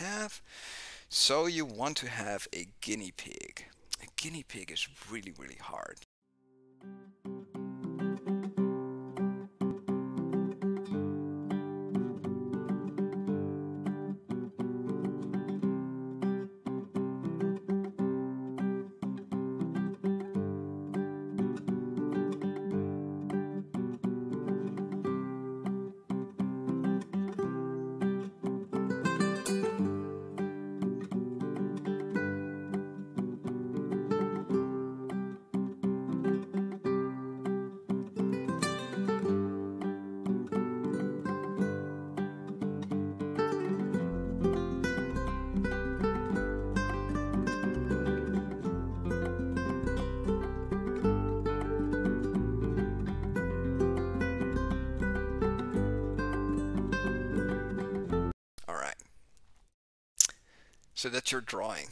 have. So you want to have a guinea pig. A guinea pig is really, really hard. So that's your drawing.